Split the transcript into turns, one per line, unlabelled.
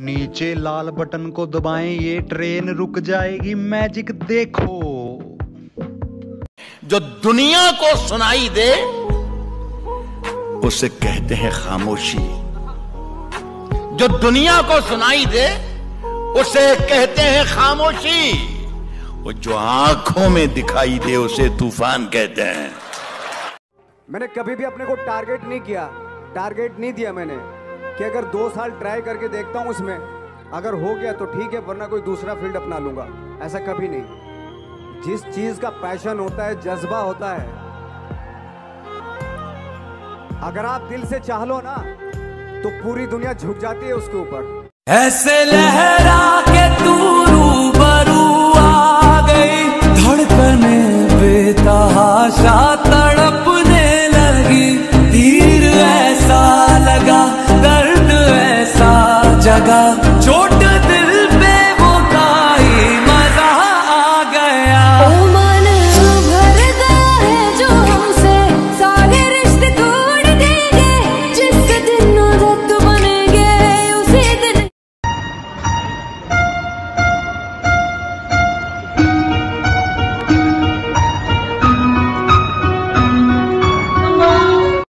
नीचे लाल बटन को दबाएँ ये ट्रेन रुक जाएगी। मैजिक देखो।
जो दुनिया को सुनाई दे उसे कहते हैं खामोशी। जो दुनिया को सुनाई दे उसे कहते हैं खामोशी। वो जो आँखों में दिखाई दे उसे तूफ़ान कहते हैं।
मैंने कभी भी अपने को टारगेट नहीं किया। टारगेट नहीं दिया मैंने। कि अगर दो साल ट्राई करके देखता हूँ उसमें, अगर हो गया तो ठीक है, वरना कोई दूसरा फ़ील्ड अपना लूँगा। ऐसा कभी नहीं। जिस चीज़ का पैशन होता है, जज्बा होता है। अगर आप दिल से चाह लो ना तो पूरी दुनिया झुक जाती है उसके ऊपर।
ऐसे लहरा तीर ऐसा